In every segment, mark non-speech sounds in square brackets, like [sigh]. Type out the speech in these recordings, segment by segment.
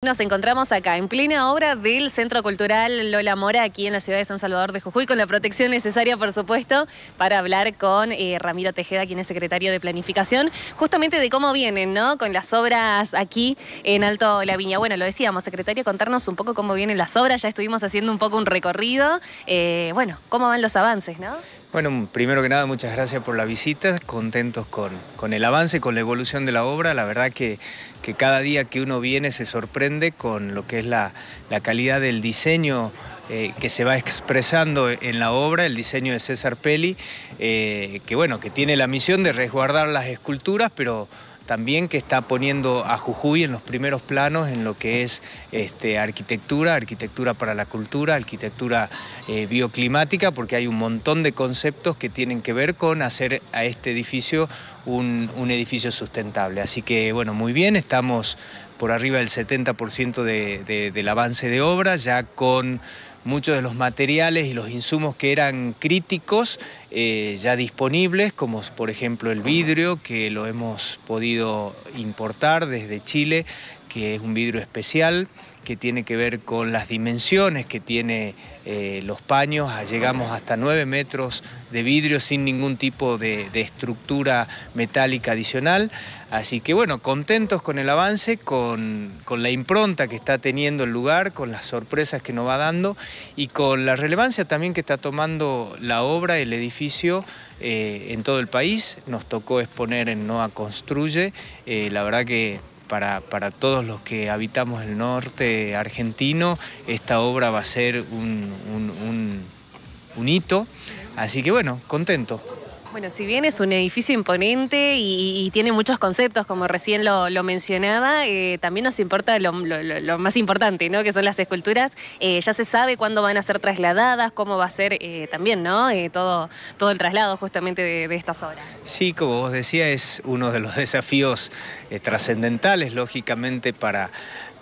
Nos encontramos acá en plena obra del Centro Cultural Lola Mora, aquí en la ciudad de San Salvador de Jujuy, con la protección necesaria, por supuesto, para hablar con eh, Ramiro Tejeda, quien es secretario de Planificación, justamente de cómo vienen, ¿no? Con las obras aquí en Alto La Viña. Bueno, lo decíamos, secretario, contarnos un poco cómo vienen las obras, ya estuvimos haciendo un poco un recorrido. Eh, bueno, cómo van los avances, ¿no? Bueno, primero que nada, muchas gracias por la visita, contentos con, con el avance, con la evolución de la obra. La verdad que, que, cada día que uno viene se sorprende con lo que es la, la calidad del diseño eh, que se va expresando en la obra, el diseño de César Pelli, eh, que bueno, que tiene la misión de resguardar las esculturas, pero también que está poniendo a Jujuy en los primeros planos en lo que es este, arquitectura, arquitectura para la cultura, arquitectura eh, bioclimática, porque hay un montón de conceptos que tienen que ver con hacer a este edificio un, edificio sustentable. Así que bueno, muy bien, estamos por arriba del 70% del avance de obra, ya con muchos de los materiales y los insumos que eran críticos eh, ya disponibles, como por ejemplo el vidrio, que lo hemos podido importar desde Chile, que es un vidrio especial que tiene que ver con las dimensiones que tiene eh, los paños, llegamos hasta 9 metros de vidrio sin ningún tipo de, estructura metálica adicional, así que bueno, contentos con el avance, con, la impronta que está teniendo el lugar, con las sorpresas que nos va dando y con la relevancia también que está tomando la obra, el edificio eh, en todo el país, nos tocó exponer en NOA Construye, eh, la verdad que para, todos los que habitamos el norte argentino, esta obra va a ser un, un hito. Así que bueno, contento. Bueno, si bien es un edificio imponente y, tiene muchos conceptos, como recién lo, mencionaba, eh, también nos importa lo, más importante, ¿no? Que son las esculturas. Eh, ya se sabe cuándo van a ser trasladadas, cómo va a ser eh, también, ¿no? todo, todo el traslado justamente de, de, estas obras. Sí, como vos decías, es uno de los [laughs] desafíos trascendentales, lógicamente, para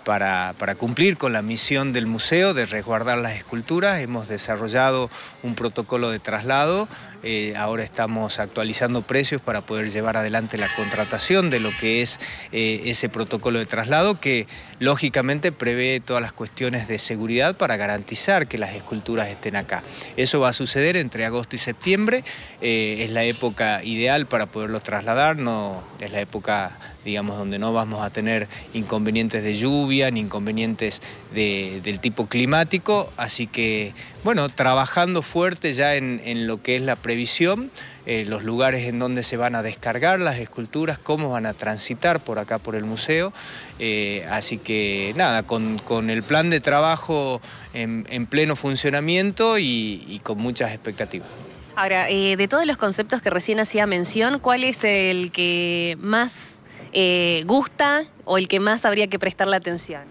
para, cumplir con la misión del museo de resguardar las esculturas. Hemos desarrollado un protocolo de traslado, eh, ahora estamos actualizando precios para poder llevar adelante la contratación de lo que es eh, ese protocolo de traslado que lógicamente prevé todas las cuestiones de seguridad para garantizar que las esculturas estén acá. Eso va a suceder entre agosto y septiembre, eh, es la época ideal para poderlos trasladar, no es la época digamos, donde no vamos a tener inconvenientes de lluvia ni inconvenientes del tipo climático, así que, bueno, trabajando fuerte ya en, lo que es la previsión, eh, los lugares en donde se van a descargar las esculturas, cómo van a transitar por acá por el museo, eh, así que nada, con, el plan de trabajo en, pleno funcionamiento y, con muchas expectativas. Ahora, eh, de todos los conceptos que recién hacía mención, ¿cuál es el que más eh, gusta o el que más habría que prestarle atención?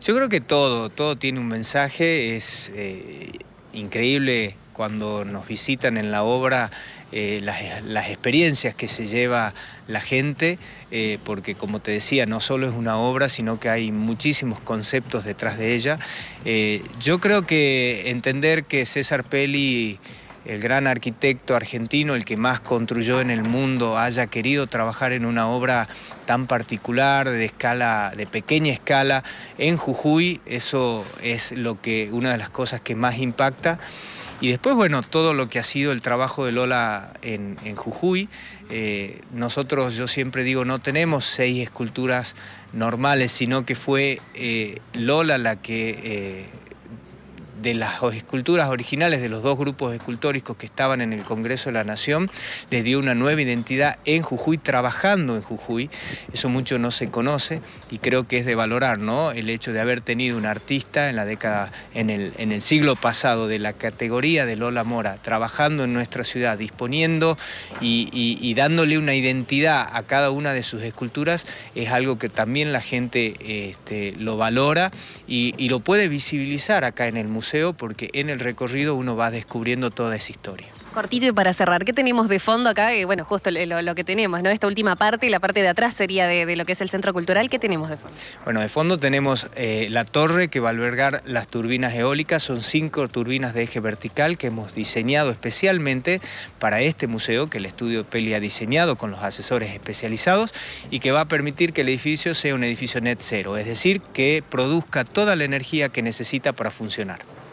Yo creo que todo, todo tiene un mensaje, es eh, increíble cuando nos visitan en la obra eh, las, experiencias que se lleva la gente, porque como te decía, no solo es una obra, sino que hay muchísimos conceptos detrás de ella. yo creo que entender que César Pelli el gran arquitecto argentino, el que más construyó en el mundo, haya querido trabajar en una obra tan particular, de escala, de pequeña escala, en Jujuy, eso es lo que, una de las cosas que más impacta. Y después, bueno, todo lo que ha sido el trabajo de Lola en, Jujuy. Eh, nosotros, yo siempre digo, no tenemos seis esculturas normales, sino que fue eh, Lola la que eh, de las esculturas originales de los dos grupos escultóricos que estaban en el Congreso de la Nación, les dio una nueva identidad en Jujuy, trabajando en Jujuy. Eso mucho no se conoce y creo que es de valorar, ¿no? El hecho de haber tenido un artista en la década, en el, en el siglo pasado, de la categoría de Lola Mora, trabajando en nuestra ciudad, disponiendo y, dándole una identidad a cada una de sus esculturas, es algo que también la gente este, lo valora y, y lo puede visibilizar acá en el museo porque en el recorrido uno va descubriendo toda esa historia. Cortito y para cerrar, ¿qué tenemos de fondo acá? Eh, bueno, justo lo, que tenemos, ¿no? Esta última parte y la parte de atrás sería de, lo que es el centro cultural. ¿Qué tenemos de fondo? Bueno, de fondo tenemos eh, la torre que va a albergar las turbinas eólicas. Son cinco turbinas de eje vertical que hemos diseñado especialmente para este museo que el estudio Peli ha diseñado con los asesores especializados y que va a permitir que el edificio sea un edificio net cero, es decir, que produzca toda la energía que necesita para funcionar.